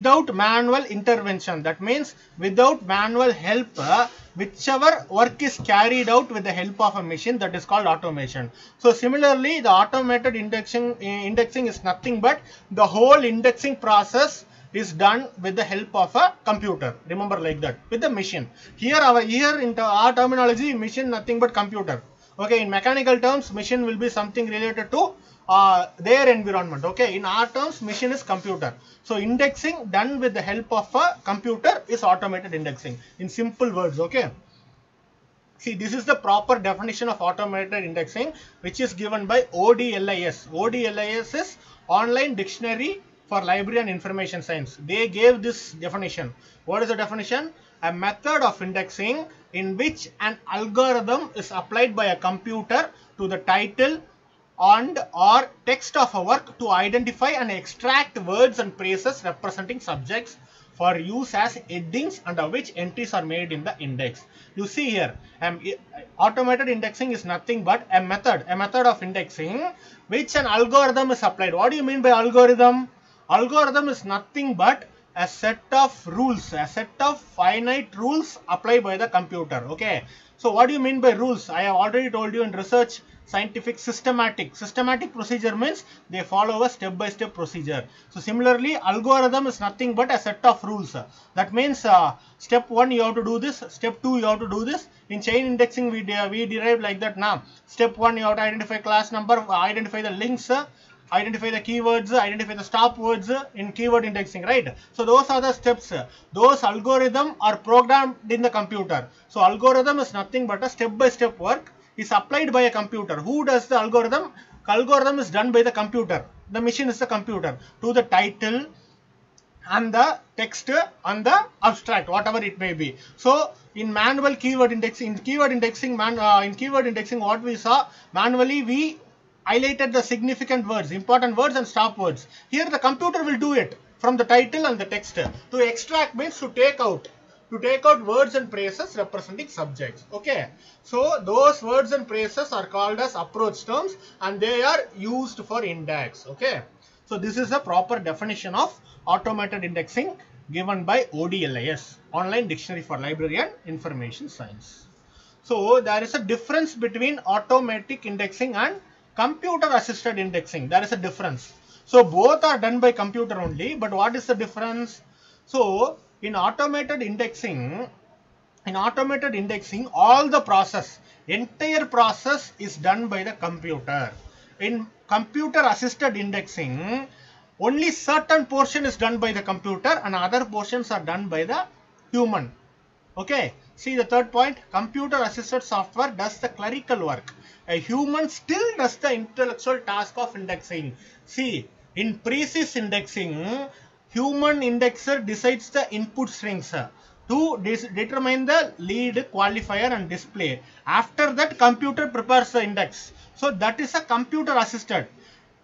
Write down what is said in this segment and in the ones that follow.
without manual intervention. That means without manual help, uh, whichever work is carried out with the help of a machine that is called automation. So similarly, the automated indexing, uh, indexing is nothing but the whole indexing process is done with the help of a computer. Remember like that with the machine. Here our here our terminology, machine nothing but computer. Okay, in mechanical terms, machine will be something related to uh, their environment. Okay, in our terms, machine is computer. So indexing done with the help of a computer is automated indexing. In simple words, okay. See, this is the proper definition of automated indexing, which is given by ODLIS. ODLIS is Online Dictionary for Library and Information Science. They gave this definition. What is the definition? A method of indexing in which an algorithm is applied by a computer to the title and or text of a work to identify and extract words and phrases representing subjects for use as headings under which entries are made in the index. You see here, um, automated indexing is nothing but a method, a method of indexing which an algorithm is applied. What do you mean by algorithm? Algorithm is nothing but a set of rules, a set of finite rules applied by the computer. Okay. So what do you mean by rules? I have already told you in research scientific systematic. Systematic procedure means they follow a step-by-step procedure. So similarly, algorithm is nothing but a set of rules. That means uh, step 1 you have to do this, step 2 you have to do this. In chain indexing we, we derive like that now. Step 1 you have to identify class number, identify the links, identify the keywords, identify the stop words in keyword indexing, right? So those are the steps. Those algorithm are programmed in the computer. So algorithm is nothing but a step-by-step -step work is applied by a computer. Who does the algorithm? Algorithm is done by the computer. The machine is the computer. To the title and the text and the abstract, whatever it may be. So in manual keyword indexing, in keyword indexing, man, uh, in keyword indexing, what we saw manually we highlighted the significant words, important words and stop words. Here the computer will do it from the title and the text. To extract means to take out. To take out words and phrases representing subjects. Okay. So those words and phrases are called as approach terms and they are used for index. Okay. So this is a proper definition of automated indexing given by ODLIS, Online Dictionary for Library and Information Science. So there is a difference between automatic indexing and computer assisted indexing there is a difference so both are done by computer only but what is the difference so in automated indexing in automated indexing all the process entire process is done by the computer. In computer assisted indexing only certain portion is done by the computer and other portions are done by the human. Okay? See the third point computer assisted software does the clerical work. A human still does the intellectual task of indexing. See, in PRECIS indexing, human indexer decides the input strings to determine the lead qualifier and display. After that, computer prepares the index. So that is a computer assisted.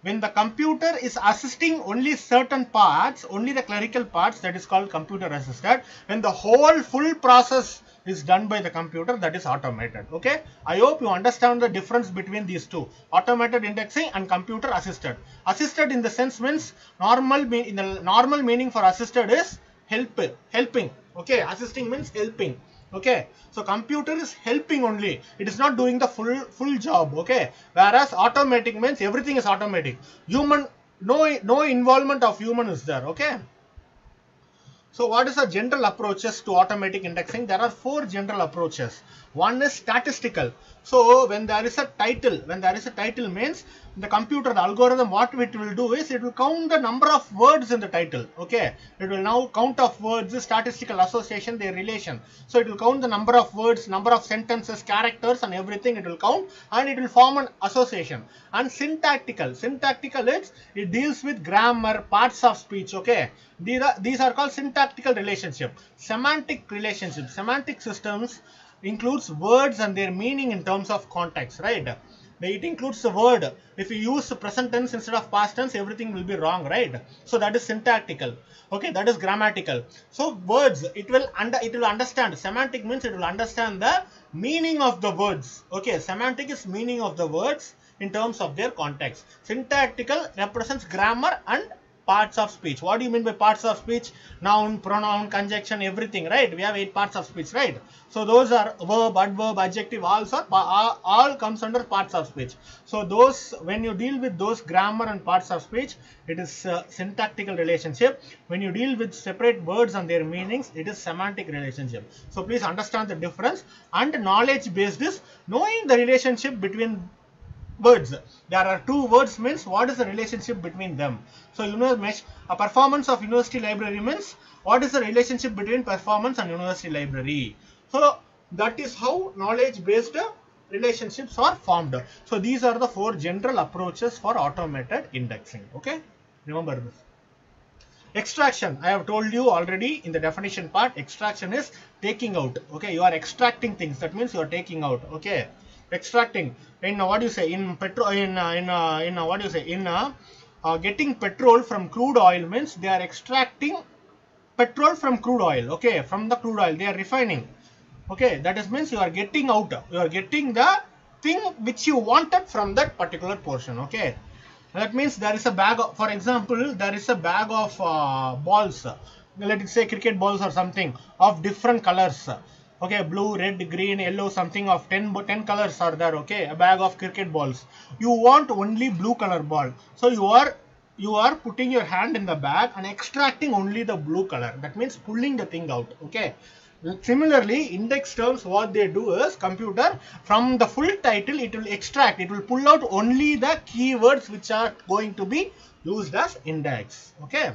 When the computer is assisting only certain parts, only the clerical parts, that is called computer assisted. When the whole full process is done by the computer that is automated okay? I hope you understand the difference between these two automated indexing and computer assisted. Assisted in the sense means normal in the normal meaning for assisted is help helping okay? Assisting means helping okay? So computer is helping only it is not doing the full full job okay? Whereas automatic means everything is automatic. Human no no involvement of human is there okay so what is the general approaches to automatic indexing? There are four general approaches. One is statistical. So when there is a title, when there is a title means the computer, the algorithm, what it will do is it will count the number of words in the title. Okay. It will now count of words, statistical association, their relation. So it will count the number of words, number of sentences, characters and everything it will count and it will form an association. And syntactical. Syntactical is it deals with grammar, parts of speech. Okay. These are, these are called syntactical relationship. Semantic relationship. Semantic systems includes words and their meaning in terms of context, right? It includes the word. If you use present tense instead of past tense, everything will be wrong, right? So that is syntactical. Okay, that is grammatical. So words, it will under it will understand. Semantic means it will understand the meaning of the words. Okay, semantic is meaning of the words in terms of their context. Syntactical represents grammar and parts of speech. What do you mean by parts of speech? Noun, pronoun, conjunction, everything, right? We have eight parts of speech, right? So those are verb, adverb, adjective, all, all, all comes under parts of speech. So those, when you deal with those grammar and parts of speech, it is uh, syntactical relationship. When you deal with separate words and their meanings, it is semantic relationship. So please understand the difference. And knowledge based is knowing the relationship between words. There are two words means what is the relationship between them. So you know mesh a performance of university library means what is the relationship between performance and university library. So that is how knowledge based relationships are formed. So these are the four general approaches for automated indexing. Okay, remember this. Extraction, I have told you already in the definition part, extraction is taking out. Okay, you are extracting things. That means you are taking out. Okay, extracting in what do you say in petrol in uh, in uh, in uh, what do you say in getting petrol from crude oil means they are extracting petrol from crude oil. Okay, from the crude oil they are refining. Okay, that is means you are getting out. You are getting the thing which you wanted from that particular portion. Okay that means there is a bag of, for example there is a bag of uh, balls let us say cricket balls or something of different colors okay blue red green yellow something of 10 10 colors are there okay a bag of cricket balls you want only blue color ball so you are you are putting your hand in the bag and extracting only the blue color that means pulling the thing out okay Similarly, index terms, what they do is computer from the full title, it will extract, it will pull out only the keywords which are going to be used as index. Okay.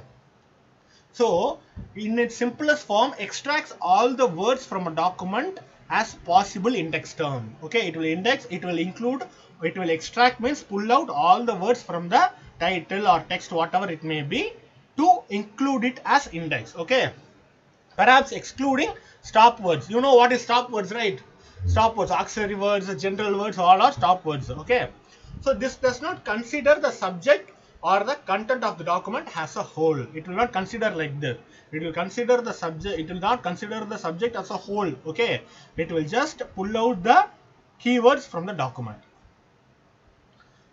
So, in its simplest form, extracts all the words from a document as possible index term. Okay, it will index, it will include, it will extract means pull out all the words from the title or text, whatever it may be, to include it as index. Okay, perhaps excluding stop words. You know what is stop words, right? Stop words, auxiliary words, general words, all are stop words. Okay. So this does not consider the subject or the content of the document as a whole. It will not consider like this. It will consider the subject. It will not consider the subject as a whole. Okay. It will just pull out the keywords from the document.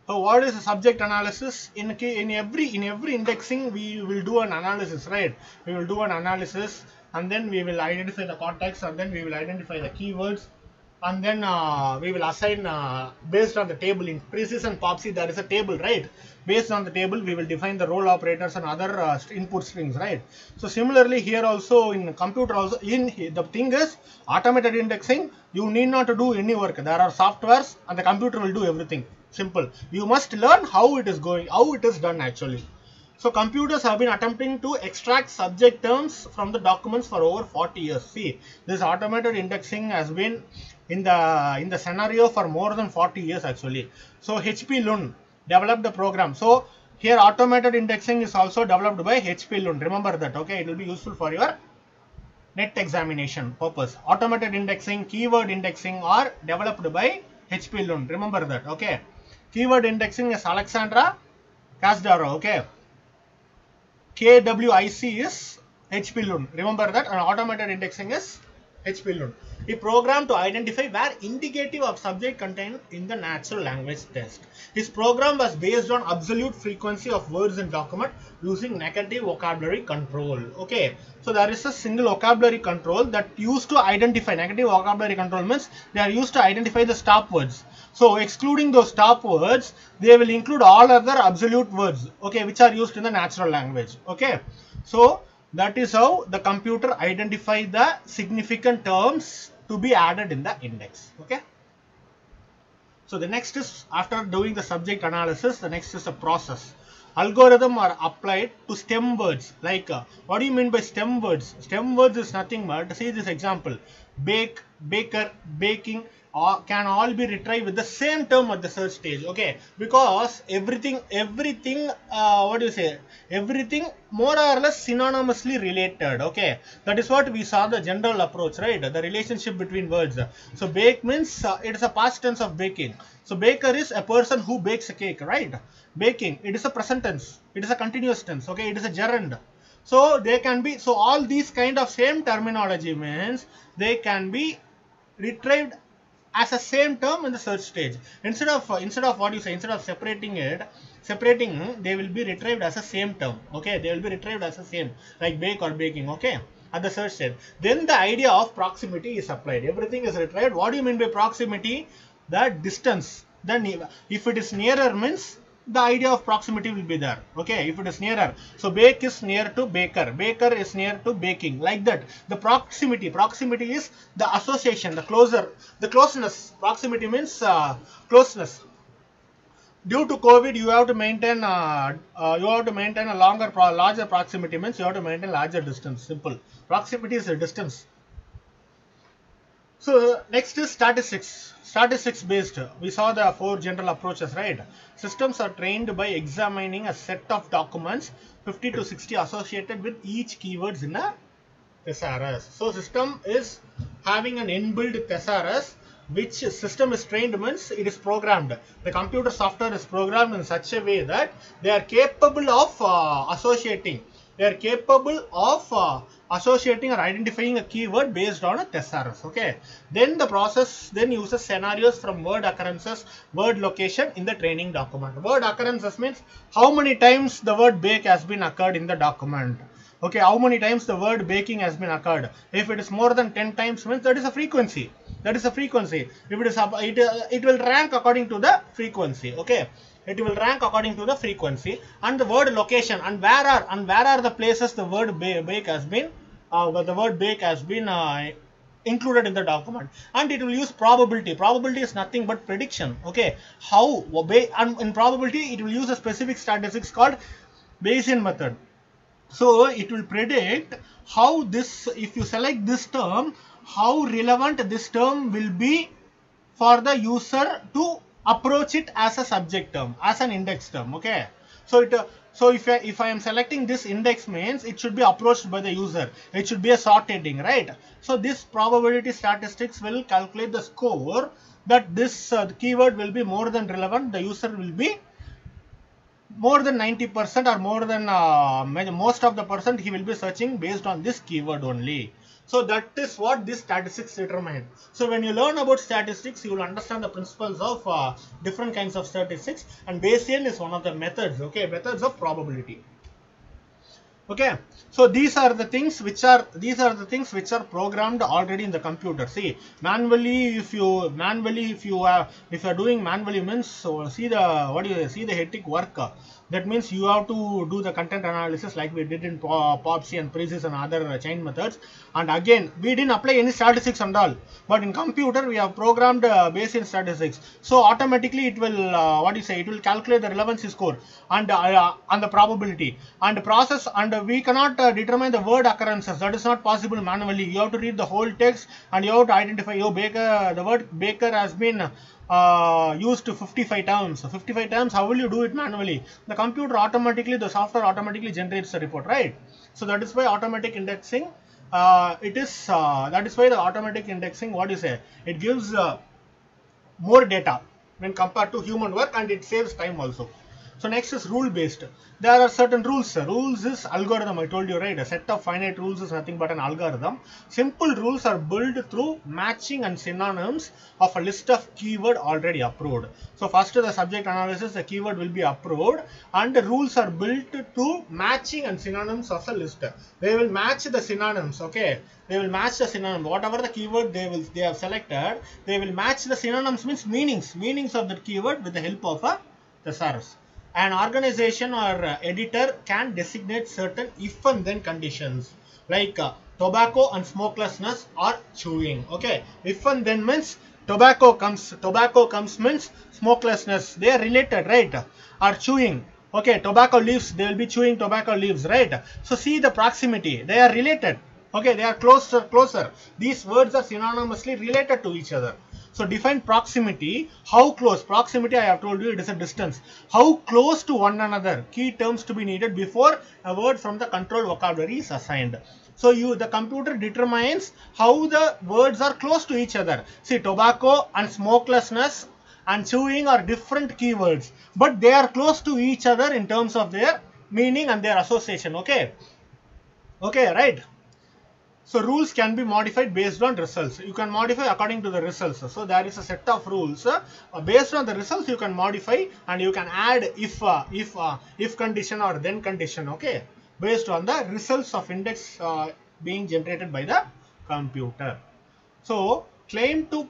So what is the subject analysis? In in every in every indexing we will do an analysis, right? We will do an analysis and then we will identify the context and then we will identify the keywords and then uh, we will assign uh, based on the table in PRECIS and POPSI there is a table right based on the table we will define the role operators and other uh, input strings right? So similarly here also in computer also in the thing is automated indexing you need not to do any work. There are softwares and the computer will do everything. Simple. You must learn how it is going how it is done actually. So computers have been attempting to extract subject terms from the documents for over 40 years. See, this automated indexing has been in the in the scenario for more than 40 years actually. So HP Luhn developed the program. So here automated indexing is also developed by HP. Remember that, okay? It will be useful for your net examination purpose. Automated indexing, keyword indexing are developed by HP. Remember that, okay? Keyword indexing is Alexandra Kasdaro, okay? KWIC is HP. Remember that and automated indexing is HP Luhn. A program to identify where indicative of subject contained in the natural language test. His program was based on absolute frequency of words in document using negative vocabulary control. Okay, so there is a single vocabulary control that used to identify negative vocabulary control means they are used to identify the stop words. So excluding those stop words, they will include all other absolute words, okay, which are used in the natural language. Okay, so that is how the computer identify the significant terms to be added in the index. Okay. So the next is after doing the subject analysis, the next is a process. Algorithm are applied to stem words. Like uh, what do you mean by stem words? Stem words is nothing but see this example: bake, baker, baking, can all be retrieved with the same term at the search stage okay? Because everything everything uh, what do you say? Everything more or less synonymously related okay? That is what we saw the general approach right? The relationship between words. So bake means uh, it is a past tense of baking. So baker is a person who bakes a cake right? Baking it is a present tense. It is a continuous tense okay? It is a gerund. So they can be so all these kind of same terminology means they can be retrieved as a same term in the search stage instead of uh, instead of what you say instead of separating it separating, they will be retrieved as a same term. Okay, they will be retrieved as a same, like bake or baking. Okay, at the search stage Then the idea of proximity is applied. Everything is retrieved. What do you mean by proximity? The distance. Then if it is nearer means the idea of proximity will be there. Okay if it is nearer. So bake is near to baker. Baker is near to baking. Like that. The proximity. Proximity is the association the closer. The closeness. Proximity means uh, closeness. Due to covid you have to maintain uh, uh, you have to maintain a longer larger proximity means you have to maintain larger distance. Simple. Proximity is a distance so next is statistics. Statistics based. We saw the four general approaches right? Systems are trained by examining a set of documents 50 to 60 associated with each keywords in a thesaurus. So system is having an inbuilt thesaurus which system is trained means it is programmed. The computer software is programmed in such a way that they are capable of uh, associating. They are capable of uh, associating or identifying a keyword based on a thesaurus okay? Then the process then uses scenarios from word occurrences word location in the training document. Word occurrences means how many times the word bake has been occurred in the document okay? How many times the word baking has been occurred? If it is more than 10 times means that is a frequency. That is a frequency. If it is it, uh, it will rank according to the frequency okay it will rank according to the frequency and the word location and where are and where are the places the word bake has been uh, the word bake has been uh, included in the document. And it will use probability. Probability is nothing but prediction okay? How and in probability it will use a specific statistics called bayesian method. So it will predict how this if you select this term how relevant this term will be for the user to approach it as a subject term as an index term okay? So it uh, so if I, if I am selecting this index means it should be approached by the user. It should be a sort heading right? So this probability statistics will calculate the score that this uh, keyword will be more than relevant the user will be more than 90% or more than uh, most of the percent he will be searching based on this keyword only so that is what this statistics determine. So when you learn about statistics, you will understand the principles of uh, different kinds of statistics and Bayesian is one of the methods, okay, methods of probability. Okay, so these are the things which are these are the things which are programmed already in the computer. See, manually if you manually if you are if you are doing manually means so see the what do you see the hectic work that means you have to do the content analysis like we did in POPSI and PRECIS and other chain methods. And again, we didn't apply any statistics and all. But in computer, we have programmed uh, Bayesian statistics. So automatically it will, uh, what do you say, it will calculate the relevancy score and, uh, and the probability. And process, and we cannot uh, determine the word occurrences. That is not possible manually. You have to read the whole text and you have to identify, your Baker, the word Baker has been uh, used 55 times. So 55 times, how will you do it manually? The computer automatically, the software automatically generates the report, right? So that is why automatic indexing, uh, it is, uh, that is why the automatic indexing, what you say? It gives uh, more data when compared to human work and it saves time also. So next is rule based. There are certain rules. Rules is algorithm. I told you right. A set of finite rules is nothing but an algorithm. Simple rules are built through matching and synonyms of a list of keyword already approved. So first the subject analysis, the keyword will be approved and the rules are built to matching and synonyms of the list. They will match the synonyms. Okay. They will match the synonym. Whatever the keyword they will they have selected, they will match the synonyms means meanings. Meanings of that keyword with the help of uh, a thesaurus an organization or uh, editor can designate certain if and then conditions like uh, tobacco and smokelessness or chewing okay? If and then means tobacco comes tobacco comes means smokelessness they are related right? Or chewing okay? Tobacco leaves they will be chewing tobacco leaves right? So see the proximity they are related okay? They are closer closer. These words are synonymously related to each other so define proximity. How close? Proximity I have told you it is a distance. How close to one another? Key terms to be needed before a word from the control vocabulary is assigned. So you the computer determines how the words are close to each other. See tobacco and smokelessness and chewing are different keywords but they are close to each other in terms of their meaning and their association okay okay right So rules can be modified based on results. You can modify according to the results. So there is a set of rules uh, based on the results. You can modify and you can add if uh, if uh, if condition or then condition. Okay, based on the results of index uh, being generated by the computer. So claim to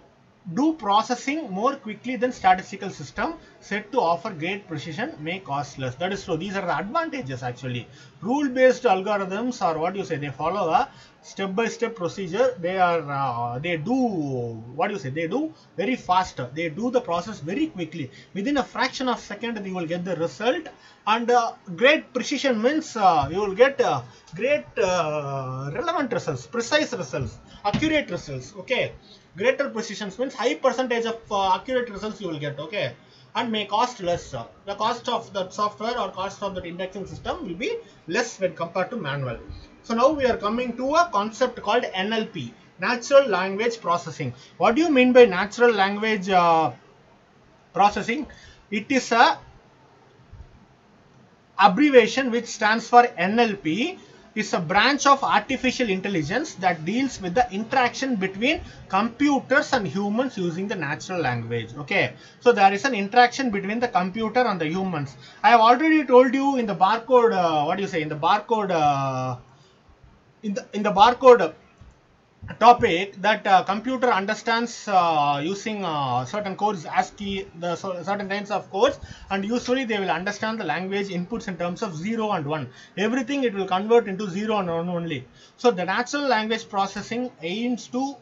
do processing more quickly than statistical system said to offer great precision may cost less that is true these are the advantages actually rule based algorithms are what you say they follow a step by step procedure they are uh, they do what do you say they do very fast. They do the process very quickly. Within a fraction of second you will get the result. And uh, great precision means uh, you will get uh, great uh, relevant results precise results accurate results okay? Greater precision means high percentage of uh, accurate results you will get okay? And may cost less. The cost of the software or cost of the indexing system will be less when compared to manual so now we are coming to a concept called nlp natural language processing. What do you mean by natural language uh, processing? It is a abbreviation which stands for nlp is a branch of artificial intelligence that deals with the interaction between computers and humans using the natural language okay? So there is an interaction between the computer and the humans. I have already told you in the barcode uh, what do you say in the barcode uh, in the in the barcode topic that uh, computer understands uh, using uh, certain codes ASCII the so, certain kinds of codes and usually they will understand the language inputs in terms of 0 and 1 everything it will convert into 0 and 1 only. So the natural language processing aims to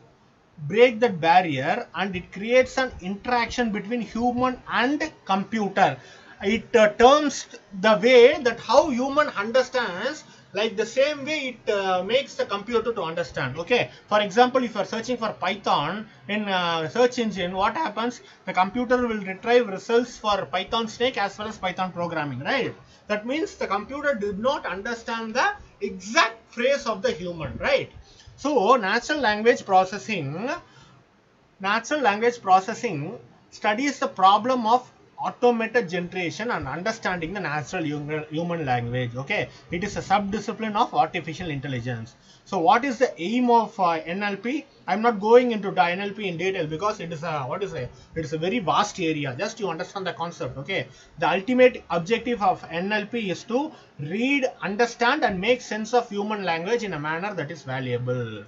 break that barrier and it creates an interaction between human and computer. It uh, terms the way that how human understands like the same way it uh, makes the computer to understand okay? For example if you are searching for python in uh, search engine what happens? The computer will retrieve results for python snake as well as python programming right? That means the computer did not understand the exact phrase of the human right? So natural language processing natural language processing studies the problem of automated generation and understanding the natural human language okay? It is a sub-discipline of artificial intelligence. So what is the aim of uh, nlp i'm not going into the nlp in detail because it is a what is a it is a very vast area. Just to understand the concept okay? The ultimate objective of nlp is to read understand and make sense of human language in a manner that is valuable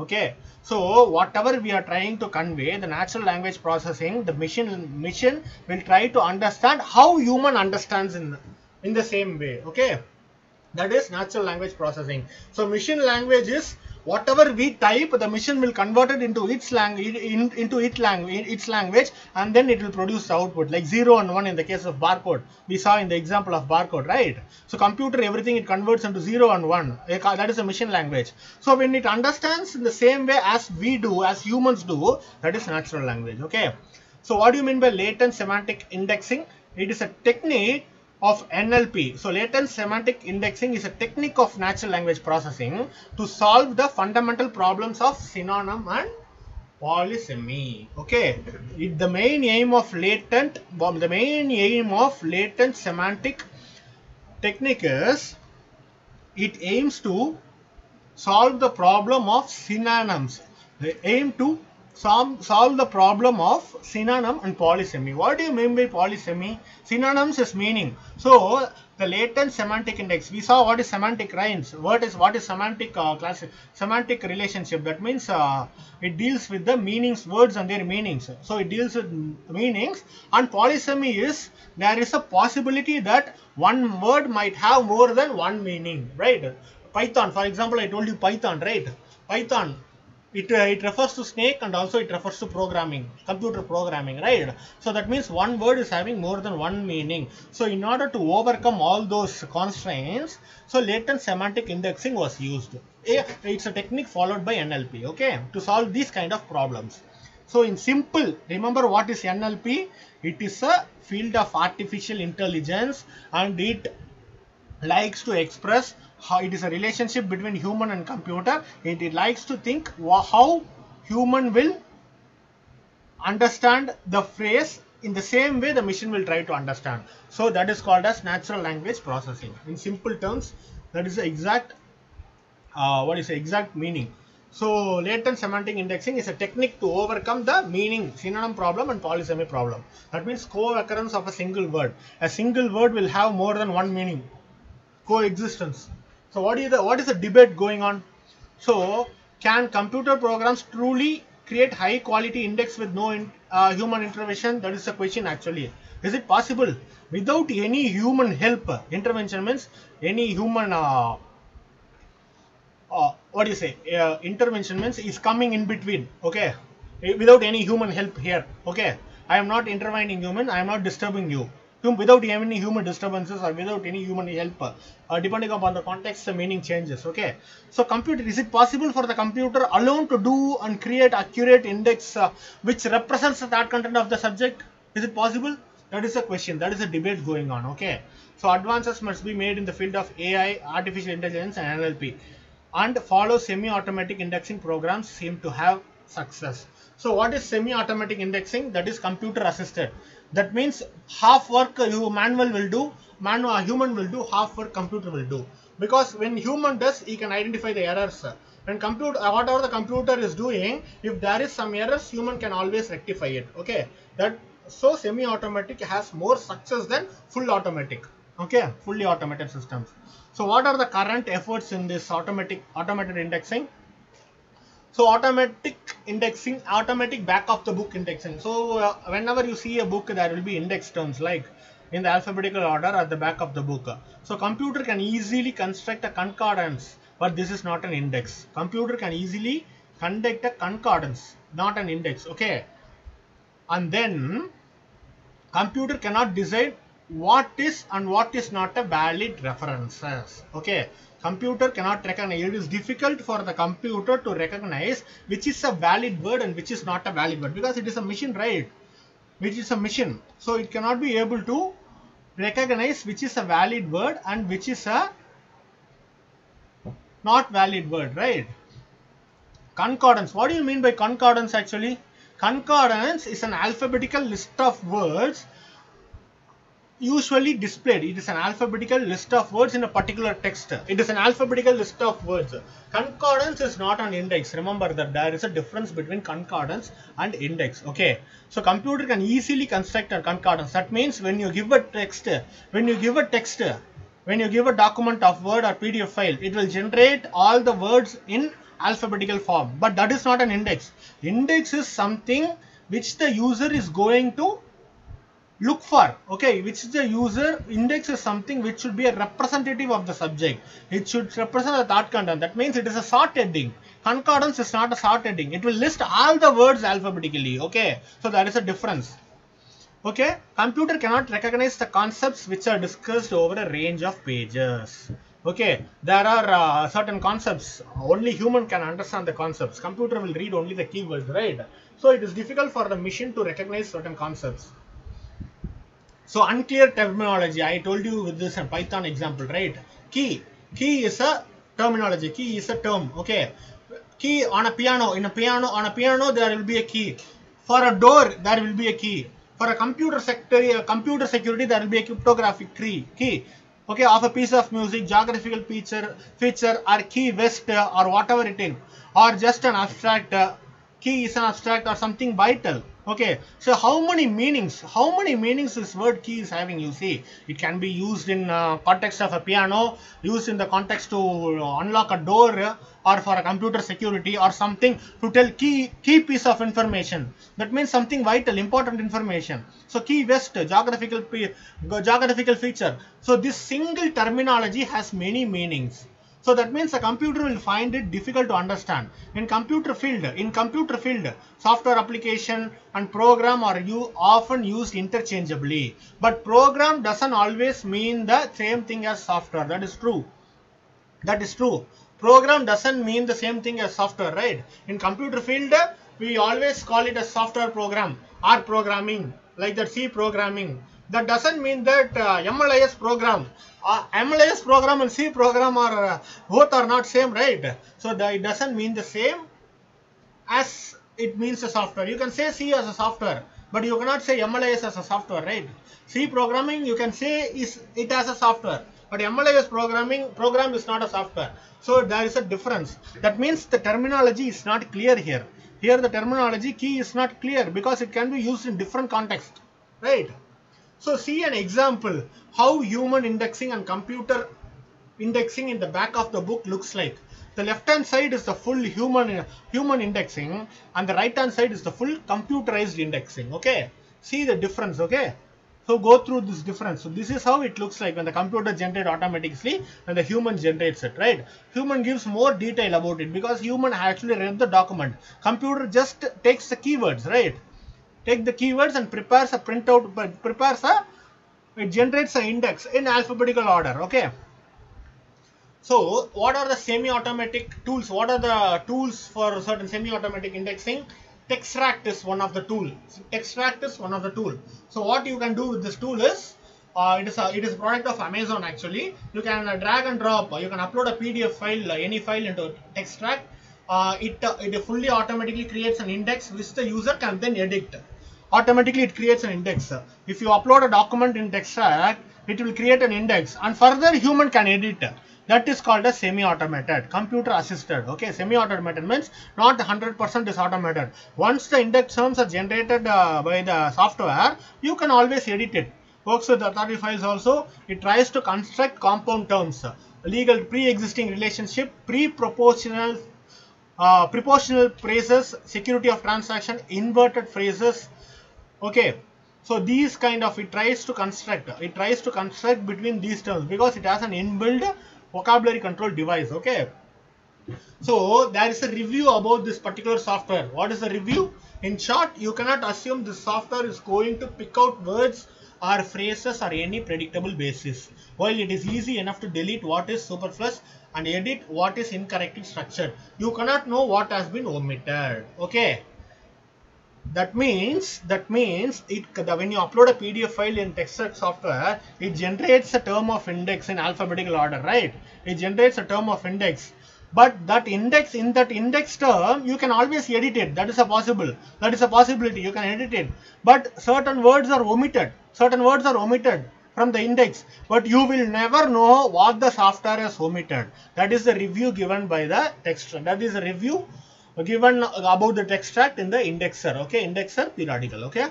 okay. So whatever we are trying to convey the natural language processing the machine machine will try to understand how human understands in in the same way. Okay. That is natural language processing. So machine language is whatever we type the machine will convert it into its language in, into its language its language and then it will produce output like 0 and 1 in the case of barcode. We saw in the example of barcode right? So computer everything it converts into 0 and 1 that is a machine language. So when it understands in the same way as we do as humans do that is natural language okay? So what do you mean by latent semantic indexing? It is a technique of NLP. So latent semantic indexing is a technique of natural language processing to solve the fundamental problems of synonym and polysemy. Okay, it, the main aim of latent, the main aim of latent semantic technique is it aims to solve the problem of synonyms. They aim to solve, solve the problem of synonym and polysemy. What do you mean by polysemy? Synonyms is meaning. So the latent semantic index. We saw what is semantic range. What is what is semantic uh, class? Semantic relationship. That means uh, it deals with the meanings, words and their meanings. So it deals with meanings. And polysemy is there is a possibility that one word might have more than one meaning. Right? Python, for example, I told you Python, right? Python it, uh, it refers to snake and also it refers to programming computer programming right? So that means one word is having more than one meaning. So in order to overcome all those constraints so latent semantic indexing was used. It's a technique followed by nlp okay to solve these kind of problems. So in simple remember what is nlp it is a field of artificial intelligence and it likes to express how it is a relationship between human and computer it, it likes to think how human will understand the phrase in the same way the machine will try to understand so that is called as natural language processing in simple terms that is the exact uh, what is the exact meaning So latent semantic indexing is a technique to overcome the meaning synonym problem and polysemy problem. That means co-occurrence of a single word. A single word will have more than one meaning. Coexistence. So what is the what is the debate going on? So can computer programs truly create high quality index with no in, uh, human intervention? That is the question actually. Is it possible without any human help? Intervention means any human uh, uh, what do you say uh, intervention means is coming in between okay without any human help here okay i am not intervening human i am not disturbing you without any human disturbances or without any human help uh, depending upon the context the meaning changes okay so computer is it possible for the computer alone to do and create accurate index uh, which represents that content of the subject is it possible that is a question that is a debate going on okay so advances must be made in the field of ai artificial intelligence and nlp and follow semi-automatic indexing programs seem to have success. So what is semi-automatic indexing? That is computer assisted. That means half work you manual will do, manual human will do, half work computer will do. Because when human does, he can identify the errors. When computer, uh, whatever the computer is doing, if there is some errors, human can always rectify it. Okay, that so semi-automatic has more success than full automatic. Okay, fully automated systems. So what are the current efforts in this automatic automated indexing? So automatic indexing, automatic back of the book indexing. So uh, whenever you see a book, there will be index terms like in the alphabetical order at the back of the book. So computer can easily construct a concordance, but this is not an index. Computer can easily conduct a concordance, not an index. Okay. And then computer cannot decide what is and what is not a valid references okay computer cannot recognize. It is difficult for the computer to recognize which is a valid word and which is not a valid word because it is a machine right? Which is a machine. So it cannot be able to recognize which is a valid word and which is a not valid word right? Concordance. What do you mean by concordance actually? Concordance is an alphabetical list of words usually displayed. It is an alphabetical list of words in a particular text. It is an alphabetical list of words. Concordance is not an index. Remember that there is a difference between concordance and index. Okay. So computer can easily construct a concordance. That means when you give a text, when you give a text, when you give a document of word or PDF file, it will generate all the words in alphabetical form. But that is not an index. Index is something which the user is going to look for okay which is the user index is something which should be a representative of the subject. It should represent the thought content. That means it is a sort heading. Concordance is not a sort heading. It will list all the words alphabetically okay? So there is a difference. Okay? Computer cannot recognize the concepts which are discussed over a range of pages. Okay? There are uh, certain concepts. Only human can understand the concepts. Computer will read only the keywords right? So it is difficult for the machine to recognize certain concepts so unclear terminology. I told you with this uh, Python example, right? Key. Key is a terminology. Key is a term. Okay. Key on a piano. In a piano, on a piano, there will be a key. For a door, there will be a key. For a computer sector, a computer security, there will be a cryptographic key. Key. Okay, of a piece of music, geographical feature, feature, or key west, uh, or whatever it is, or just an abstract. Uh, Uh, key is an abstract or something vital. Okay so how many meanings how many meanings this word key is having you see? It can be used in uh, context of a piano used in the context to unlock a door or for a computer security or something to tell key key piece of information. That means something vital important information. So key west geographical geographical feature. So this single terminology has many meanings so that means the computer will find it difficult to understand. In computer field, in computer field, software application and program are you often used interchangeably. But program doesn't always mean the same thing as software. That is true. That is true. Program doesn't mean the same thing as software, right? In computer field, we always call it a software program or programming, like that C programming. That doesn't mean that uh, MLIS program uh, MLIS program and C program are uh, both are not same, right? So that it doesn't mean the same as it means a software. You can say C as a software, but you cannot say MLIS as a software, right? C programming you can say is it as a software, but MLIS programming program is not a software. So there is a difference. That means the terminology is not clear here. Here the terminology key is not clear because it can be used in different context, right? So see an example how human indexing and computer indexing in the back of the book looks like. The left hand side is the full human human indexing and the right hand side is the full computerized indexing. Okay, see the difference. Okay, so go through this difference. So this is how it looks like when the computer generates automatically and the human generates it, right? Human gives more detail about it because human actually read the document. Computer just takes the keywords, right? Take the keywords and prepares a printout, but prepares a, it generates an index in alphabetical order, okay? So what are the semi-automatic tools? What are the tools for certain semi-automatic indexing? Textract is one of the tool. Textract is one of the tool. So what you can do with this tool is, uh, it is a it is a product of Amazon actually. You can uh, drag and drop. You can upload a PDF file, uh, any file into Textract. Uh, it uh, it fully automatically creates an index which the user can then edit. Automatically it creates an index. If you upload a document in Textract, it will create an index and further human can edit. That is called a semi-automated computer assisted okay? Semi-automated means not 100% is automated. Once the index terms are generated uh, by the software you can always edit it. Works with authority files also. It tries to construct compound terms legal pre-existing relationship pre-proportional uh, proportional phrases security of transaction inverted phrases okay. So these kind of it tries to construct it tries to construct between these terms because it has an inbuilt vocabulary control device. Okay. So there is a review about this particular software. What is the review? In short you cannot assume this software is going to pick out words or phrases or any predictable basis. While it is easy enough to delete what is superfluous and edit what is incorrectly structured. You cannot know what has been omitted. Okay that means that means it when you upload a pdf file in Textract software it generates a term of index in alphabetical order right? It generates a term of index. But that index in that index term you can always edit it. That is a possible. That is a possibility. You can edit it. But certain words are omitted. Certain words are omitted from the index. But you will never know what the software has omitted. That is the review given by the text. That is a review given about the Textract in the indexer okay indexer periodical okay?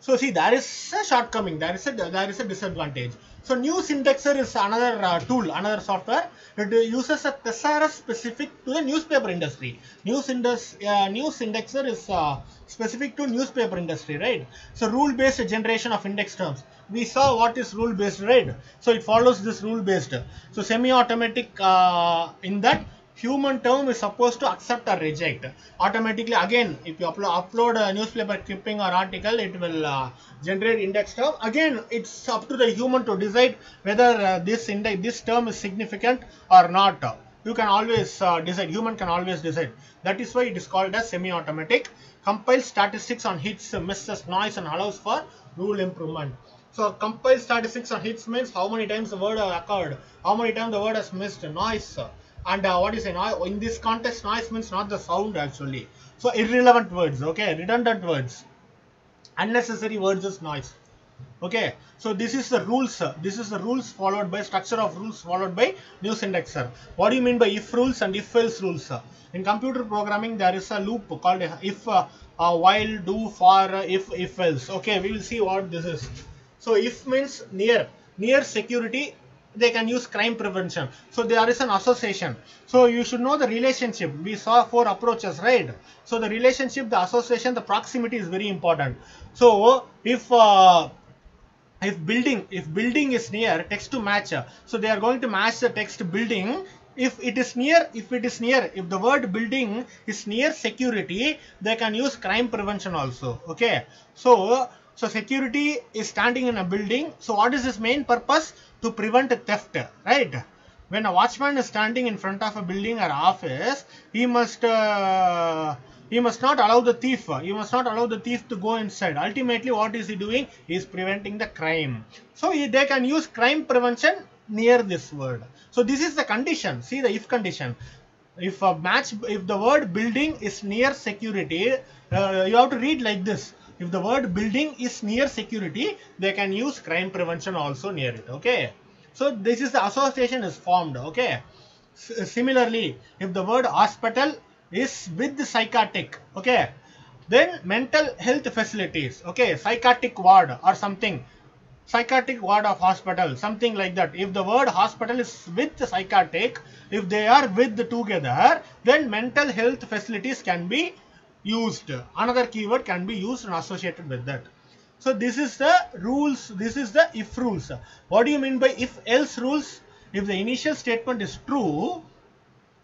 So see there is a shortcoming there is a there is a disadvantage. So news indexer is another uh, tool another software it uses a thesaurus specific to the newspaper industry. News index uh, news indexer is uh, specific to newspaper industry right? So rule based generation of index terms. We saw what is rule based right? So it follows this rule based so semi automatic uh, in that human term is supposed to accept or reject. Automatically again if you upload, upload a newspaper clipping or article it will uh, generate index term. Again it's up to the human to decide whether uh, this index this term is significant or not. You can always uh, decide human can always decide. That is why it is called as semi-automatic. Compiles statistics on hits misses noise and allows for rule improvement. So compile statistics on hits means how many times the word occurred how many times the word has missed noise and uh, what is a noise in this context noise means not the sound actually. So irrelevant words okay? Redundant words. Unnecessary words is noise. Okay? So this is the rules. This is the rules followed by structure of rules followed by news indexer. What do you mean by if rules and if else rules? In computer programming there is a loop called if uh, uh, while do for if if else. Okay? We will see what this is. So if means near. Near security they can use crime prevention. So there is an association. So you should know the relationship. We saw four approaches, right? So the relationship, the association, the proximity is very important. So if uh, if building if building is near text to match, so they are going to match the text building if it is near if it is near if the word building is near security they can use crime prevention also okay so so security is standing in a building. So what is its main purpose? To prevent theft right? When a watchman is standing in front of a building or office he must uh, he must not allow the thief. He must not allow the thief to go inside. Ultimately what is he doing? He is preventing the crime. So he, they can use crime prevention near this word. So this is the condition. See the if condition. If a match if the word building is near security uh, you have to read like this if the word building is near security they can use crime prevention also near it okay? So this is the association is formed okay? S- similarly if the word hospital is with the psychotic okay? Then mental health facilities okay? Psychotic ward or something. Psychotic ward of hospital something like that. If the word hospital is with the psychotic if they are with together then mental health facilities can be used another keyword can be used and associated with that so this is the rules this is the if rules what do you mean by if else rules if the initial statement is true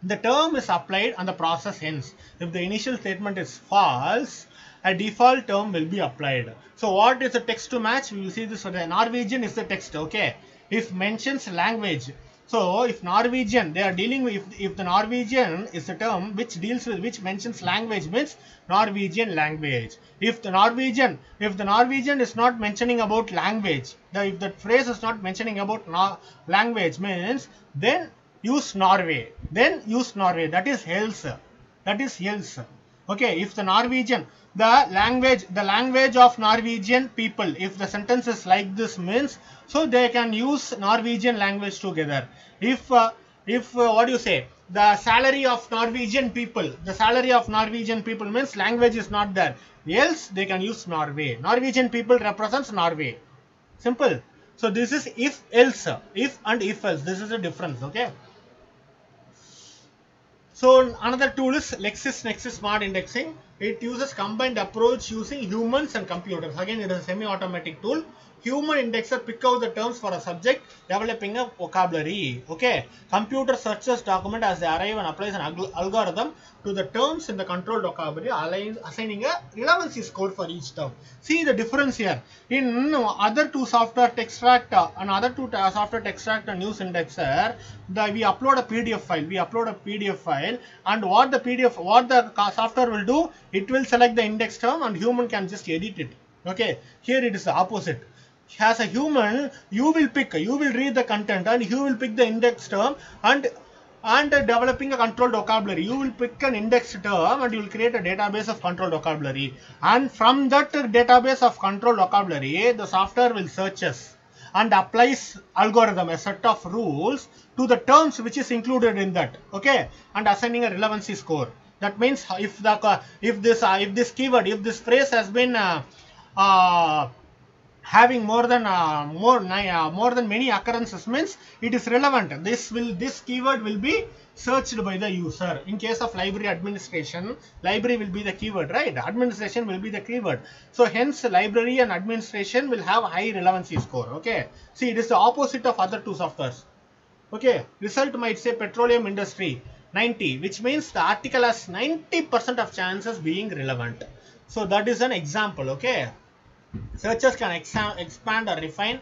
the term is applied and the process ends. If the initial statement is false, a default term will be applied. So what is the text to match? We will see this for the Norwegian is the text, okay. If mentions language, so if Norwegian, they are dealing with, if, if the Norwegian is the term which deals with, which mentions language means Norwegian language. If the Norwegian, if the Norwegian is not mentioning about language, the, if the phrase is not mentioning about no, language means, then use Norway. Then use Norway. That is else. That is else. Okay, if the Norwegian, the language, the language of Norwegian people, if the sentence is like this means, so they can use Norwegian language together. If, uh, if uh, what do you say, the salary of Norwegian people, the salary of Norwegian people means language is not there. Else they can use Norway. Norwegian people represents Norway. Simple. So this is if else, if and if else. This is the difference. Okay. So another tool is LexisNexis Smart Indexing. It uses combined approach using humans and computers. Again, it is a semi-automatic tool. Human indexer pick out the terms for a subject, developing a vocabulary. Okay. Computer searches document as they arrive and applies an algorithm to the terms in the controlled vocabulary, assigning a relevancy score for each term. See the difference here. In other two software Textract and other two software Textract and News Indexer, the, we upload a PDF file. We upload a PDF file, and what the PDF, what the software will do, it will select the index term, and human can just edit it. Okay. Here it is the opposite as a human you will pick. You will read the content and you will pick the index term and and developing a controlled vocabulary. You will pick an index term and you will create a database of controlled vocabulary. And from that database of controlled vocabulary the software will searches and applies algorithm a set of rules to the terms which is included in that. Okay? And assigning a relevancy score. That means if the if this if this keyword if this phrase has been uh, uh, having more than uh, more uh, more than many occurrences means it is relevant. This will this keyword will be searched by the user. In case of library administration library will be the keyword right? Administration will be the keyword. So hence library and administration will have high relevancy score okay? See it is the opposite of other two softwares okay? Result might say petroleum industry 90 which means the article has 90 percent of chances being relevant. So that is an example okay Searchers can expand or refine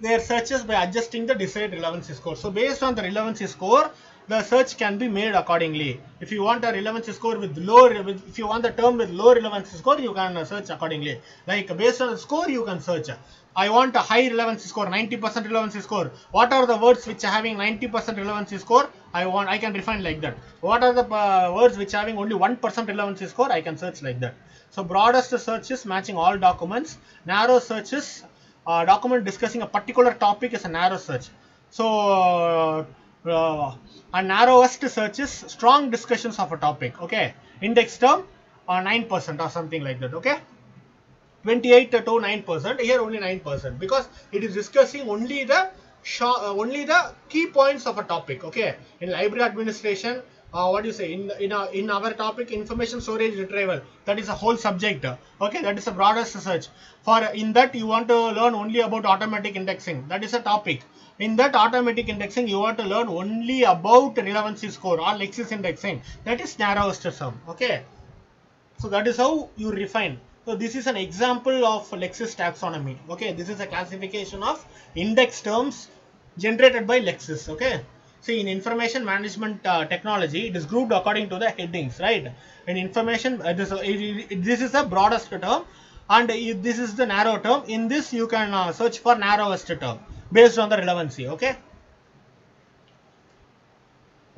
their searches by adjusting the desired relevancy score. So based on the relevancy score, the search can be made accordingly. If you want a relevancy score with low, if you want the term with low relevancy score, you can search accordingly. Like based on the score, you can search. I want a high relevancy score, 90% relevancy score. What are the words which are having 90% relevancy score? I want, I can refine like that. What are the uh, words which are having only 1% relevancy score? I can search like that. So broadest search is matching all documents. Narrow search is uh, document discussing a particular topic is a narrow search. So uh, a narrowest search is strong discussions of a topic. Okay, index term or 9% or something like that. Okay. 28 to 9 percent here only 9 percent because it is discussing only the uh, only the key points of a topic okay in library administration uh, what do you say? In in, a, in our topic information storage retrieval. That is a whole subject. Okay that is a broadest search for in that you want to learn only about automatic indexing. That is a topic. In that automatic indexing you want to learn only about relevancy score or lexis indexing. That is narrowest sum. Okay? So that is how you refine. So this is an example of Lexis taxonomy. Okay, this is a classification of index terms generated by Lexis. Okay, see in information management uh, technology, it is grouped according to the headings, right? In information, uh, this, uh, it, this is the broadest term, and this is the narrow term. In this, you can uh, search for narrowest term based on the relevancy. Okay.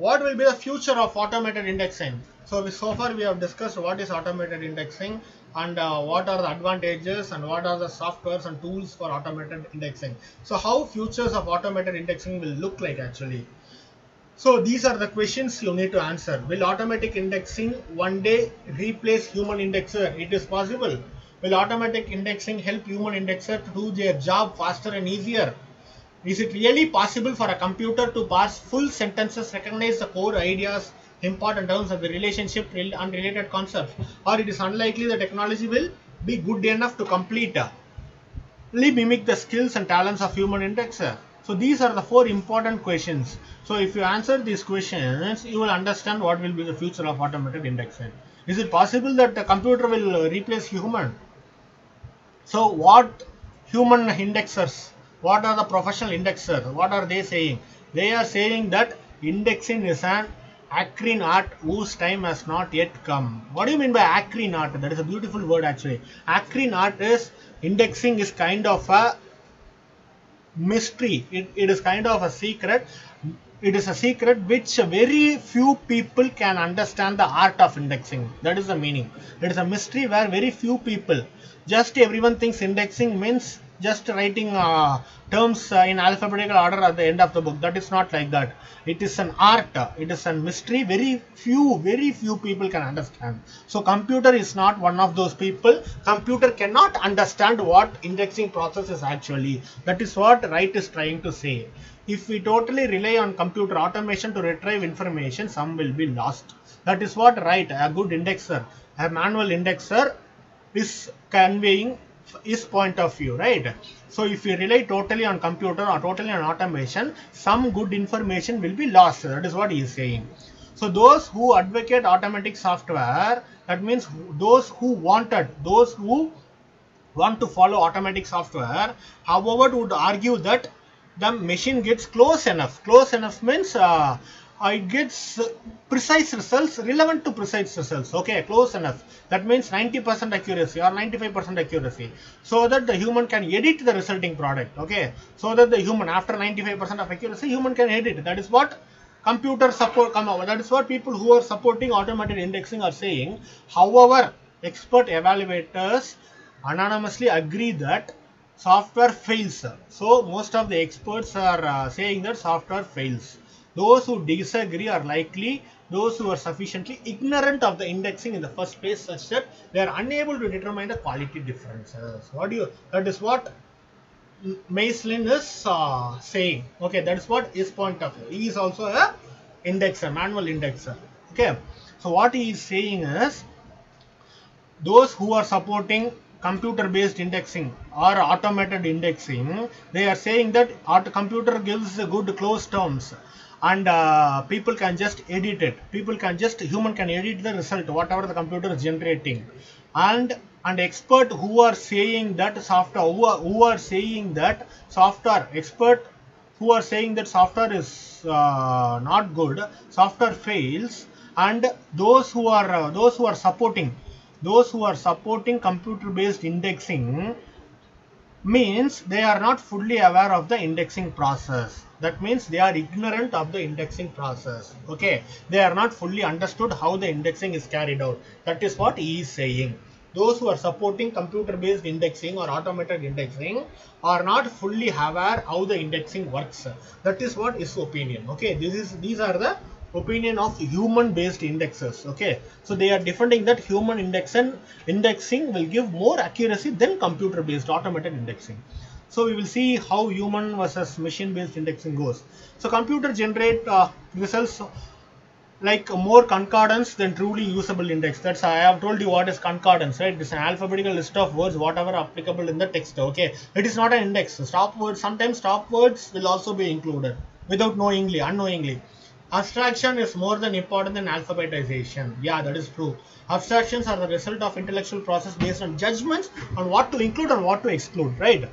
what will be the future of automated indexing? So we, so far we have discussed what is automated indexing and uh, what are the advantages and what are the softwares and tools for automated indexing. So how futures of automated indexing will look like actually. So these are the questions you need to answer. Will automatic indexing one day replace human indexer? It is possible. Will automatic indexing help human indexer to do their job faster and easier? Is it really possible for a computer to parse full sentences, recognize the core ideas, important terms of the relationship and related concepts? Or it is unlikely the technology will be good enough to completely uh, mimic the skills and talents of human indexer? So these are the four important questions. So if you answer these questions, you will understand what will be the future of automated indexing. Is it possible that the computer will uh, replace human? So what human indexers what are the professional indexers? What are they saying? They are saying that indexing is an acrine art whose time has not yet come. What do you mean by acrine art? That is a beautiful word actually. Acrine art is indexing is kind of a mystery. It, it is kind of a secret. It is a secret which very few people can understand the art of indexing. That is the meaning. It is a mystery where very few people, just everyone thinks indexing means just writing uh, terms uh, in alphabetical order at the end of the book. That is not like that. It is an art. It is a mystery. Very few, very few people can understand. So computer is not one of those people. Computer cannot understand what indexing process is actually. That is what Wright is trying to say. If we totally rely on computer automation to retrieve information, some will be lost. That is what Wright, a good indexer, a manual indexer is conveying his point of view, right? So if you rely totally on computer or totally on automation, some good information will be lost. That is what he is saying. So those who advocate automatic software, that means those who wanted, those who want to follow automatic software, however, would argue that the machine gets close enough. Close enough means uh, it get precise results relevant to precise results. Okay close enough. That means 90% accuracy or 95% accuracy. So that the human can edit the resulting product. Okay so that the human after 95% of accuracy human can edit. That is what computer support come over that is what people who are supporting automated indexing are saying. However expert evaluators anonymously agree that software fails. So most of the experts are uh, saying that software fails those who disagree are likely those who are sufficiently ignorant of the indexing in the first place such that they are unable to determine the quality differences. What do you, that is what Maislin is uh, saying. Okay, that is what his point of view. He is also a indexer, manual indexer. Okay, so what he is saying is those who are supporting computer based indexing or automated indexing, they are saying that computer gives good close terms and uh, people can just edit it. People can just human can edit the result whatever the computer is generating. And and expert who are saying that software who are, who are saying that software expert who are saying that software is uh, not good software fails. And those who are uh, those who are supporting those who are supporting computer based indexing means they are not fully aware of the indexing process that means they are ignorant of the indexing process okay? They are not fully understood how the indexing is carried out. That is what he is saying. Those who are supporting computer based indexing or automated indexing are not fully aware how the indexing works. That is what his opinion okay? This is these are the opinion of human based indexes okay? So they are defending that human indexing indexing will give more accuracy than computer based automated indexing so we will see how human versus machine based indexing goes so computer generate uh, results like more concordance than truly usable index that's i have told you what is concordance right it's an alphabetical list of words whatever applicable in the text okay it is not an index stop words sometimes stop words will also be included without knowingly unknowingly Abstraction is more than important than alphabetization. Yeah, that is true. Abstractions are the result of intellectual process based on judgments on what to include and what to exclude, right?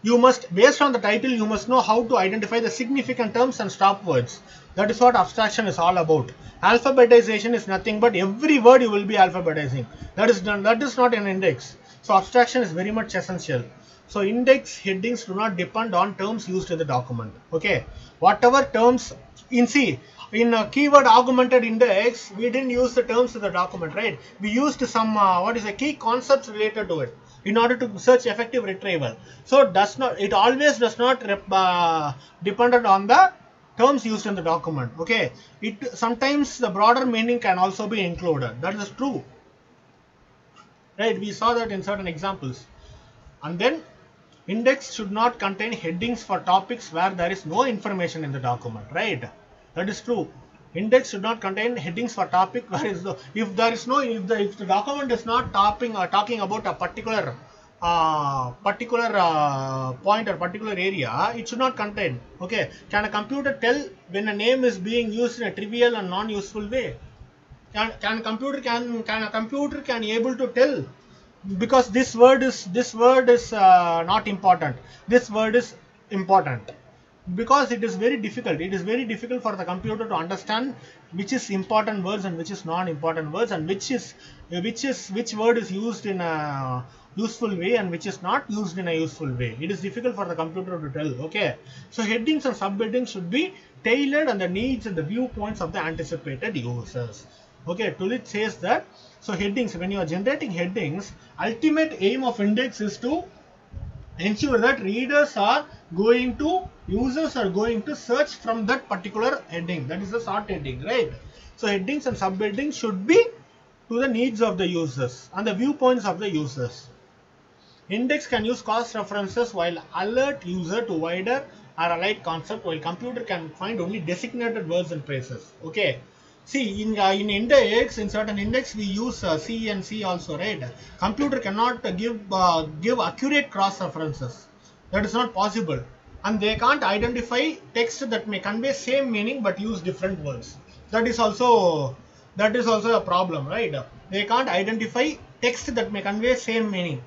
You must, based on the title, you must know how to identify the significant terms and stop words. That is what abstraction is all about. Alphabetization is nothing but every word you will be alphabetizing. That is done. That is not an index. So abstraction is very much essential. So index headings do not depend on terms used in the document. Okay. Whatever terms in see in a keyword augmented index, we didn't use the terms in the document, right? We used some, uh, what is a key concepts related to it in order to search effective retrieval. So does not, it always does not uh, dependent on the terms used in the document. Okay, it sometimes the broader meaning can also be included. That is true, right? We saw that in certain examples, and then index should not contain headings for topics where there is no information in the document, right? That is true. Index should not contain headings for topic where is the if there is no if the if the document is not topping or talking about a particular uh, particular uh, point or particular area, it should not contain. Okay, can a computer tell when a name is being used in a trivial and non-useful way? Can can computer can can a computer can able to tell because this word is this word is uh, not important. This word is important because it is very difficult. It is very difficult for the computer to understand which is important words and which is non-important words and which is which is which word is used in a useful way and which is not used in a useful way. It is difficult for the computer to tell okay? So headings and subheadings should be tailored on the needs and the viewpoints of the anticipated users. Okay Tulit says that so headings when you are generating headings ultimate aim of index is to ensure that readers are going to users are going to search from that particular heading. That is the sort heading right? So headings and subheadings should be to the needs of the users and the viewpoints of the users. Index can use cross references while alert user to wider or allied concept while computer can find only designated words and phrases okay? See, in uh, in index, in certain index, we use uh, C and C also, right? Computer cannot give uh, give accurate cross references. That is not possible, and they can't identify text that may convey same meaning but use different words. That is also that is also a problem, right? They can't identify text that may convey same meaning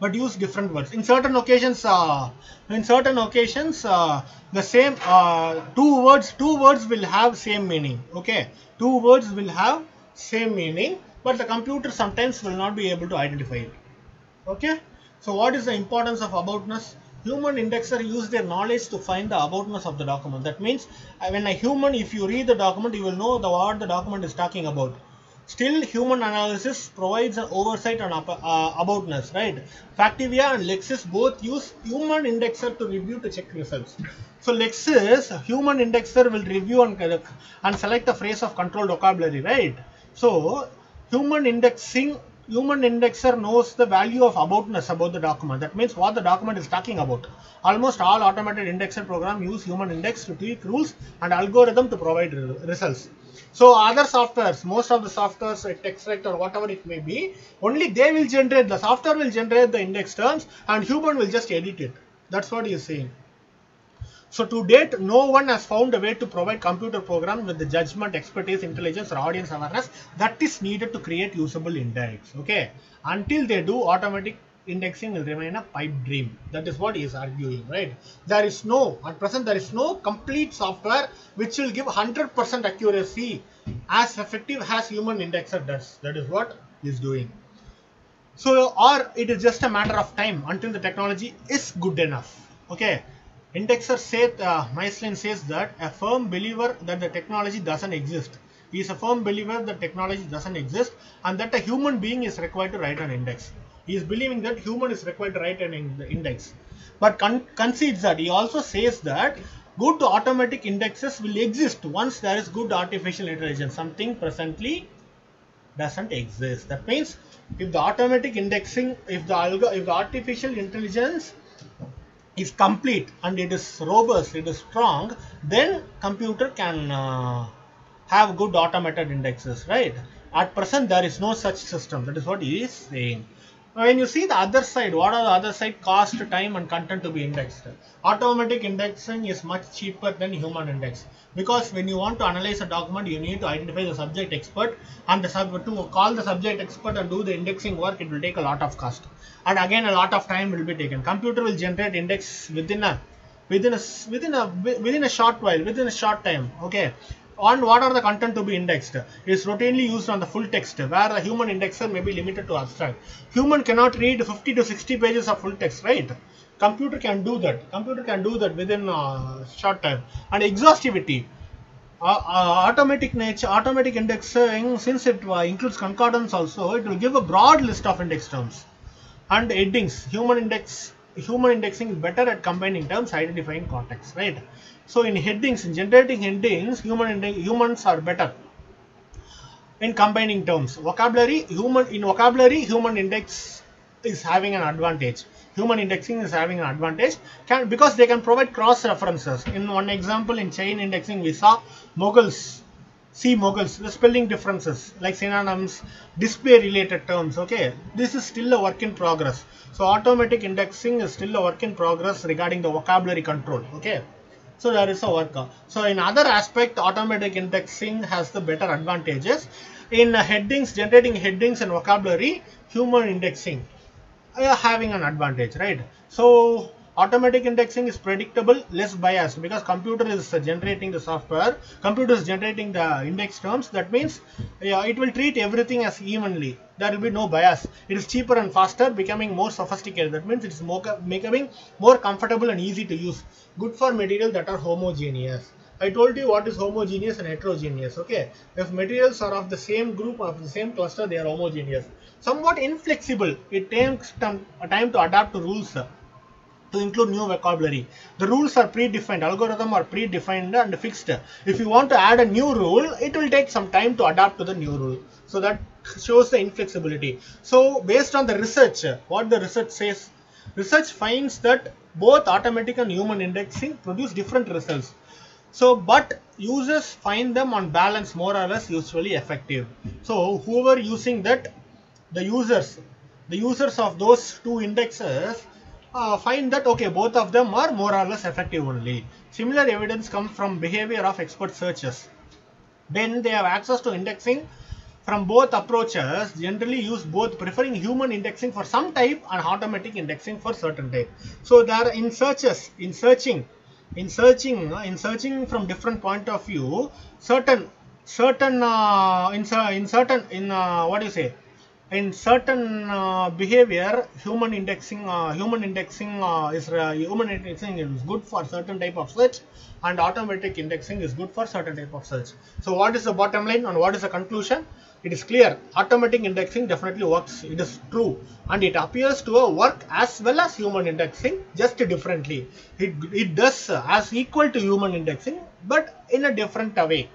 but use different words. In certain occasions, uh, in certain occasions, uh, the same uh, two words, two words will have same meaning. Okay, two words will have same meaning, but the computer sometimes will not be able to identify it. Okay, so what is the importance of aboutness? Human indexer use their knowledge to find the aboutness of the document. That means uh, when a human, if you read the document, you will know the what the document is talking about Still, human analysis provides an oversight on uh, aboutness, right? Factiva and Lexis both use human indexer to review to check results. So Lexis, human indexer will review and, and select the phrase of controlled vocabulary, right? So human indexing, human indexer knows the value of aboutness about the document. That means what the document is talking about. Almost all automated indexer program use human index to tweak rules and algorithm to provide results. So other softwares, most of the softwares like Textract or whatever it may be, only they will generate, the software will generate the index terms and human will just edit it. That's what he is saying. So to date, no one has found a way to provide computer program with the judgment, expertise, intelligence or audience awareness that is needed to create usable index. Okay. Until they do, automatic indexing will remain a pipe dream. That is what he is arguing, right? There is no, at present, there is no complete software which will give 100% accuracy as effective as human indexer does. That is what he is doing. So, or it is just a matter of time until the technology is good enough. Okay. Indexer says, uh, says that a firm believer that the technology doesn't exist. He is a firm believer that technology doesn't exist and that a human being is required to write an index. He is believing that human is required to write an index. But con concedes that he also says that good automatic indexes will exist once there is good artificial intelligence. Something presently doesn't exist. That means if the automatic indexing, if the if the artificial intelligence is complete and it is robust, it is strong, then computer can uh, have good automated indexes, right? At present, there is no such system. That is what he is saying. When you see the other side, what are the other side? Cost, time and content to be indexed. Automatic indexing is much cheaper than human index because when you want to analyze a document, you need to identify the subject expert and the sub to call the subject expert and do the indexing work, it will take a lot of cost. And again, a lot of time will be taken. Computer will generate index within a within a within a within a short while, within a short time. Okay, on what are the content to be indexed is routinely used on the full text where the human indexer may be limited to abstract. Human cannot read 50 to 60 pages of full text, right? Computer can do that. Computer can do that within a short time. And exhaustivity. uh, uh, automatic nature, automatic indexing, since it uh, includes concordance also, it will give a broad list of index terms and headings. Human index, human indexing is better at combining terms, identifying context, right? So in headings, in generating headings, human humans are better in combining terms. Vocabulary, human in vocabulary, human index is having an advantage human indexing is having an advantage. Can because they can provide cross references. In one example in chain indexing we saw moguls see moguls the spelling differences like synonyms display related terms okay? This is still a work in progress. So automatic indexing is still a work in progress regarding the vocabulary control okay? So there is a work. So in other aspect automatic indexing has the better advantages. In headings generating headings and vocabulary human indexing are having an advantage, right? So automatic indexing is predictable, less biased because computer is generating the software, computer is generating the index terms. That means yeah, it will treat everything as evenly. There will be no bias. It is cheaper and faster, becoming more sophisticated. That means it is more becoming more comfortable and easy to use. Good for material that are homogeneous. I told you what is homogeneous and heterogeneous. Okay, if materials are of the same group of the same cluster, they are homogeneous. Somewhat inflexible. It takes time uh, to adapt to rules to include new vocabulary. The rules are predefined, algorithm are predefined and fixed. If you want to add a new rule, it will take some time to adapt to the new rule. So that shows the inflexibility. So based on the research, what the research says, research finds that both automatic and human indexing produce different results. So, but users find them on balance more or less usually effective. So, whoever using that, the users, the users of those two indexes uh, find that okay, both of them are more or less effective only. Similar evidence comes from behavior of expert searches. Then they have access to indexing from both approaches generally use both preferring human indexing for some type and automatic indexing for certain type. So there in searches, in searching, in searching in searching from different point of view certain certain uh, in, in certain in uh, what do you say in certain uh, behavior human indexing uh, human indexing uh, is uh, human indexing is good for certain type of search and automatic indexing is good for certain type of search. So what is the bottom line and what is the conclusion? It is clear. Automatic indexing definitely works. It is true. And it appears to work as well as human indexing just differently. It, it does as equal to human indexing but in a different way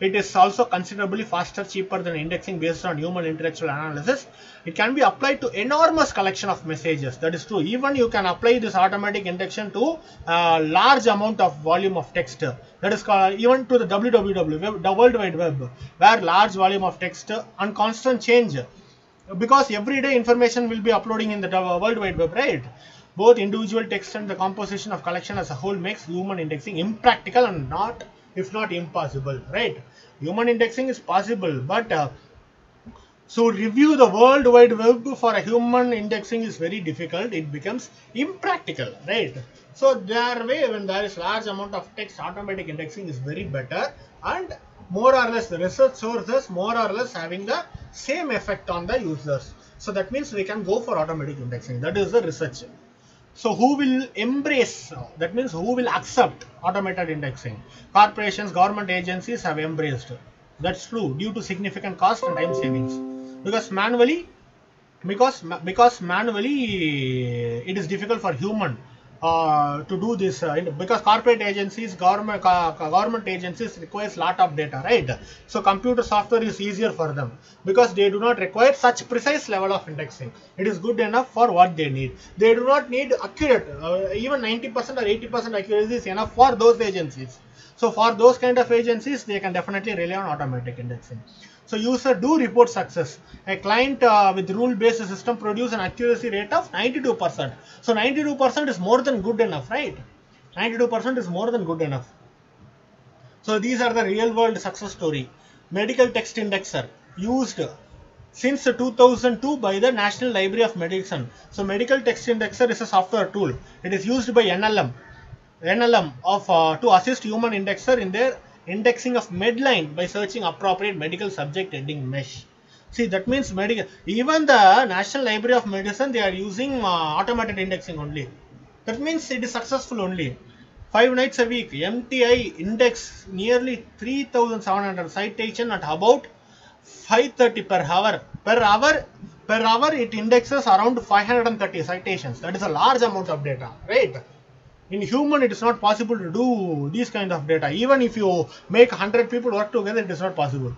it is also considerably faster, cheaper than indexing based on human intellectual analysis. It can be applied to enormous collection of messages. That is true. Even you can apply this automatic indexion to a large amount of volume of text. That is called even to the www, the World Wide Web, where large volume of text and constant change. Because everyday information will be uploading in the World Wide Web, right? Both individual text and the composition of collection as a whole makes human indexing impractical and not if not impossible, right? Human indexing is possible, but uh, so review the World Wide Web for a human indexing is very difficult. It becomes impractical, right? So there way when there is large amount of text, automatic indexing is very better and more or less the research sources more or less having the same effect on the users. So that means we can go for automatic indexing. That is the research. So who will embrace, that means who will accept automated indexing? Corporations, government agencies have embraced. That's true due to significant cost and time savings. Because manually, because because manually it is difficult for human uh, to do this uh, because corporate agencies, government uh, government agencies requires lot of data, right? So computer software is easier for them because they do not require such precise level of indexing. It is good enough for what they need. They do not need accurate, uh, even 90% or 80% accuracy is enough for those agencies. So for those kind of agencies, they can definitely rely on automatic indexing. So user do report success. A client uh, with rule-based system produce an accuracy rate of 92%. So 92% is more than good enough, right? 92% is more than good enough. So these are the real world success story. Medical text indexer used since 2002 by the National Library of Medicine. So medical text indexer is a software tool. It is used by NLM, NLM of uh, to assist human indexer in their indexing of Medline by searching appropriate medical subject heading MeSH. See that means medical even the National Library of Medicine they are using uh, automated indexing only. That means it is successful only. five nights a week. MTI index nearly 3,700 citation at about 530 per hour. Per hour, per hour it indexes around 530 citations. That is a large amount of data, right? In human, it is not possible to do these kind of data. Even if you make 100 people work together, it is not possible.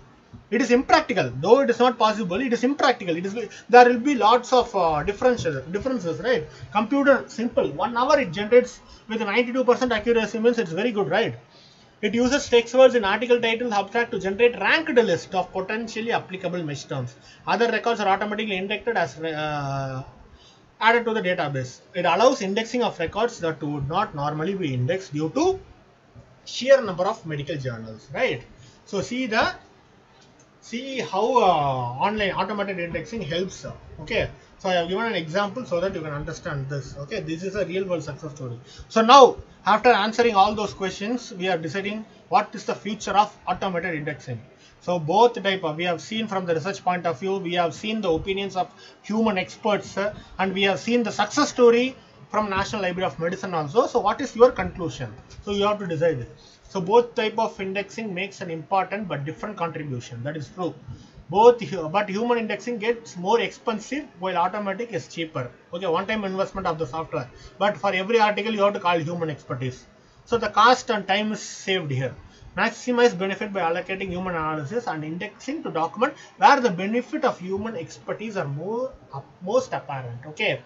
It is impractical. Though it is not possible, it is impractical. It is there will be lots of uh, differences, differences, right? Computer simple. One hour it generates with 92% accuracy means it's very good, right? It uses text words in article titles abstract to generate ranked list of potentially applicable MeSH terms. Other records are automatically indexed as uh, added to the database. It allows indexing of records that would not normally be indexed due to sheer number of medical journals, right? So see the see how uh, online automated indexing helps. Okay, so I have given an example so that you can understand this. Okay, this is a real world success story. So now after answering all those questions, we are deciding what is the future of automated indexing. So both type of, we have seen from the research point of view, we have seen the opinions of human experts uh, and we have seen the success story from National Library of Medicine also. So what is your conclusion? So you have to decide. So both type of indexing makes an important but different contribution. That is true. Both, but human indexing gets more expensive while automatic is cheaper. Okay, one-time investment of the software. But for every article, you have to call human expertise. So the cost and time is saved here. Maximize benefit by allocating human analysis and indexing to document where the benefit of human expertise are more most apparent. Okay.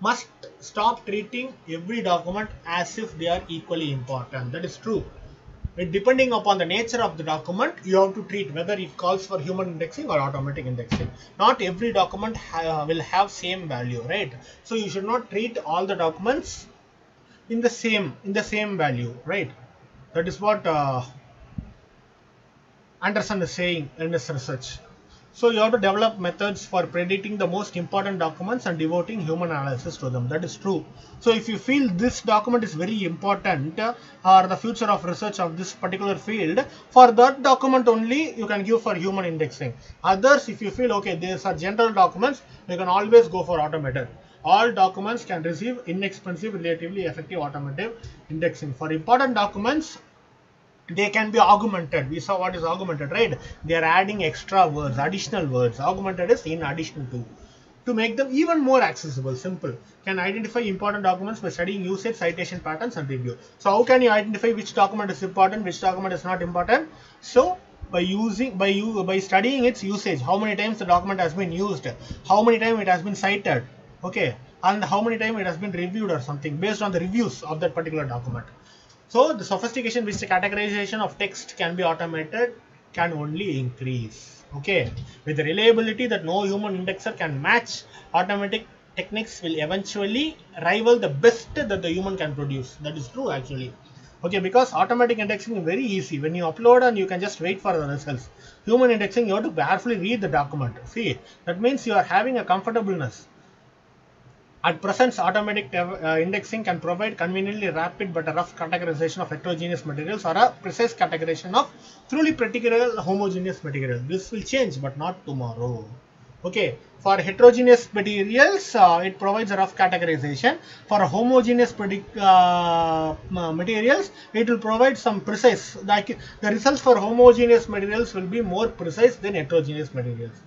Must stop treating every document as if they are equally important. That is true. It, depending upon the nature of the document, you have to treat whether it calls for human indexing or automatic indexing. Not every document ha will have same value, right? So you should not treat all the documents in the same in the same value, right? That is what uh, Anderson is saying in his research. So you have to develop methods for predicting the most important documents and devoting human analysis to them. That is true. So if you feel this document is very important uh, or the future of research of this particular field, for that document only you can give for human indexing. Others, if you feel okay, these are general documents, you can always go for automated. All documents can receive inexpensive, relatively effective automated indexing. For important documents, they can be augmented. We saw what is augmented, right? They are adding extra words, additional words. Augmented is in addition to. To make them even more accessible, simple. Can identify important documents by studying usage, citation patterns and review. So how can you identify which document is important, which document is not important? So by using by you by studying its usage, how many times the document has been used, how many times it has been cited, okay, and how many times it has been reviewed or something based on the reviews of that particular document. So the sophistication which the categorization of text can be automated can only increase. Okay, with the reliability that no human indexer can match, automatic techniques will eventually rival the best that the human can produce. That is true actually. Okay, because automatic indexing is very easy. When you upload and you can just wait for the results. Human indexing, you have to carefully read the document. See, that means you are having a comfortableness. At present, automatic uh, indexing can provide conveniently rapid but rough categorization of heterogeneous materials or a precise categorization of truly particular homogeneous material. This will change, but not tomorrow. Okay, for heterogeneous materials, uh, it provides a rough categorization. For homogeneous uh, materials, it will provide some precise. Like the results for homogeneous materials will be more precise than heterogeneous materials.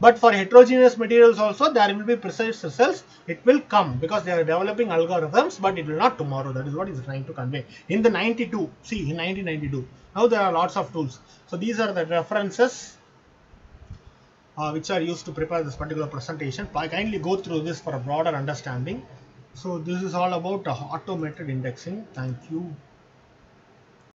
But for heterogeneous materials also there will be precise results. It will come because they are developing algorithms, but it will not tomorrow. That is what is trying to convey. In the 92, see in 1992. Now there are lots of tools. So these are the references uh, which are used to prepare this particular presentation. I kindly go through this for a broader understanding. So this is all about automated indexing. Thank you.